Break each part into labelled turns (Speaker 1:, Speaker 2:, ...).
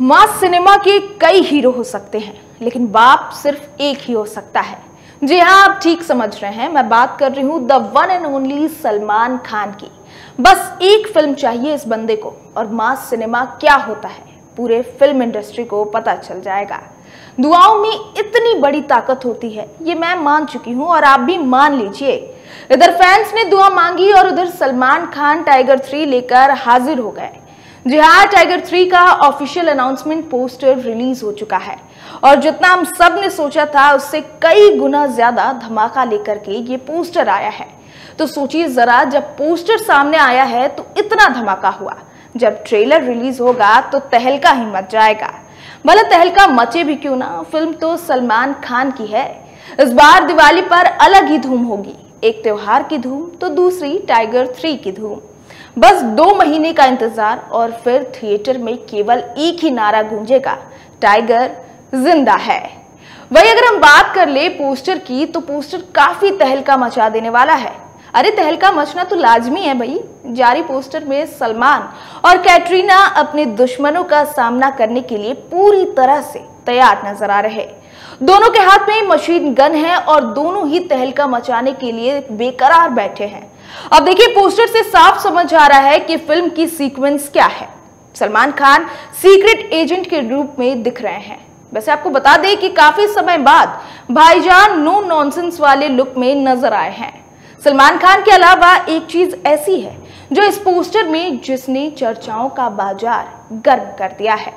Speaker 1: मास cinema के कई hero हो सकते हैं, लेकिन बाप सिर्फ़ एक ही हो सकता है। जी हाँ आप ठीक समझ रहे हैं, मैं बात कर रही हूँ the one and only Salman Khan की। बस एक फ़िल्म चाहिए इस बंदे को, और मास सिनेमा क्या होता है, पूरे फ़िल्म इंडस्ट्री को पता चल जाएगा। दुआओं में इतनी बड़ी ताकत होती है, ये मैं मान चुकी हूँ, और आप भी मान लीजिए। इधर फैंस ने दुआ मांगी, और उधर सलमान खान, टाइगर थ्री लेकर हाजिर हो गए। जी हाँ टाइगर थ्री का ऑफिशियल अनाउंसमेंट पोस्टर रिलीज़ हो चुका है। और जितना हम सबने सोचा था, उससे कई गुना ज़्यादा धमाका लेकर के ये पोस्टर आया है। तो सोचिए जरा, जब पोस्टर सामने आया है तो इतना धमाका हुआ। जब ट्रेलर रिलीज़ होगा तो तहलका ही मच जाएगा। भले तहलका मचे भी क्यों ना, फ़िल्म तो सलमान खान की है। इस बार दिवाली पर अलग ही धूम होगी। एक त्योहार की धूम तो दूसरी टाइगर थ्री की धूम। बस दो महीने का इंतज़ार और फिर थिएटर में केवल एक ही नारा गूंजेगा। टाइगर ज़िंदा है। वही अगर हम बात कर ले पोस्टर की तो पोस्टर काफ़ी तहलका मचा देने वाला है। अरे, तहलका मचना तो लाजमी है भाई। जारी पोस्टर में सलमान और कैटरीना अपने दुश्मनों का सामना करने के लिए पूरी तरह से तैयार नज़र आ रहे। दोनों के हाथ में मशीन गन है और दोनों ही तहलका मचाने के लिए बेकरार बैठे हैं। अब देखिए, पोस्टर से साफ़ समझ आ रहा है कि फ़िल्म की सीक्वेंस क्या है। सलमान खान सीक्रेट एजेंट के रूप में दिख रहे हैं। वैसे आपको बता दें कि काफ़ी समय बाद भाईजान नो नॉनसेंस वाले लुक में नज़र आए हैं। सलमान खान के अलावा एक चीज़ ऐसी है, जो इस पोस्टर में जिसने चर्चाओं का बाज़ार गर्म कर दिया है।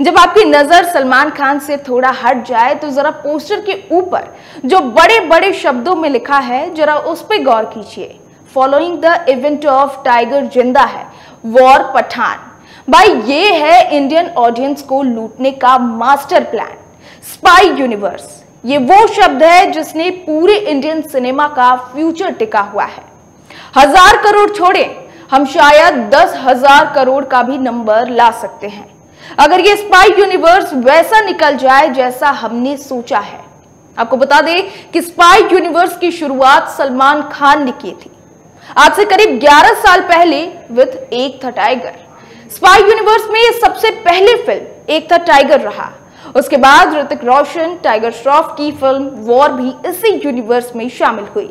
Speaker 1: जब आपकी नज़र सलमान खान से थोड़ा हट जाए तो जरा पोस्टर के ऊपर जो बड़े बड़े शब्दों में लिखा है, जरा उस पर गौर कीजिए। Following the event of Tiger Zinda Hai War Pathan भाई, ये है इंडियन ऑडियंस को लूटने का मास्टर प्लान स्पाई यूनिवर्स ये वो शब्द है जिसने पूरे इंडियन सिनेमा का फ्यूचर टिका हुआ है। हज़ार करोड़ छोड़े, हम शायद दस हज़ार करोड़ का भी नंबर ला सकते हैं। अगर ये स्पाई यूनिवर्स वैसा निकल जाए जैसा हमने सोचा है। आपको बता दें कि स्पाई यूनिवर्स की शुरुआत सलमान खान ने की थी। आज से करीब 11 साल पहले विथ एक था टाइगर स्पाई यूनिवर्स में ये सबसे पहले फ़िल्म एक था टाइगर रहा। उसके बाद ऋतिक रोशन टाइगर श्रॉफ की फ़िल्म वॉर भी इसी यूनिवर्स में शामिल हुई।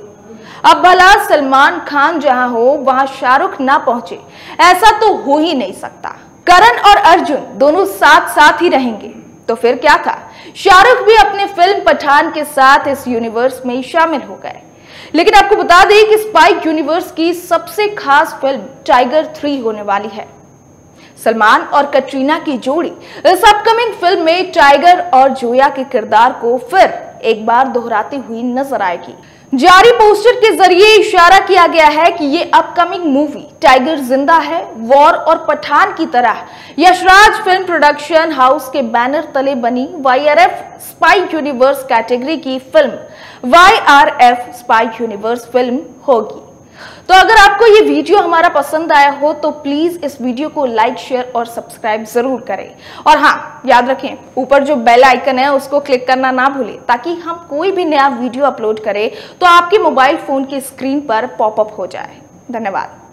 Speaker 1: अब भला सलमान खान जहाँ हो, वहाँ शाहरुख ना पहुँचे, ऐसा तो हो ही नहीं सकता। करण और अर्जुन दोनों साथ साथ ही रहेंगे। तो फिर क्या था? शाहरुख भी अपने फ़िल्म पठान के साथ इस यूनिवर्स में शामिल हो गए। लेकिन आपको बता दें कि स्पाइक यूनिवर्स की सबसे खास फ़िल्म टाइगर थ्री होने वाली है। सलमान और कटरीना की जोड़ी। इस अपकमिंग फ़िल्म में टाइगर और जोया के किरदार को फिर एक बार दोहराती हुई नज़र आएगी। जारी पोस्टर के ज़रिए इशारा किया गया है कि ये upcoming movie tiger Zinda Hai, war और पठान की तरह। यशराज फ़िल्म प्रोडक्शन हाउस के बैनर तले बनी वाईआरएफ स्पाई यूनिवर्स कैटेगरी की film YRF spy universe film होगी। तो अगर आपको ये वीडियो हमारा पसंद आया हो तो प्लीज़ इस वीडियो को लाइक शेयर और सब्सक्राइब ज़रूर करें। और हाँ याद रखें, ऊपर जो बेल आइकन है, उसको क्लिक करना ना भूलें, ताकि हम कोई भी नया वीडियो अपलोड करें तो आपके मोबाइल फ़ोन की स्क्रीन पर पॉपअप हो जाए। धन्यवाद।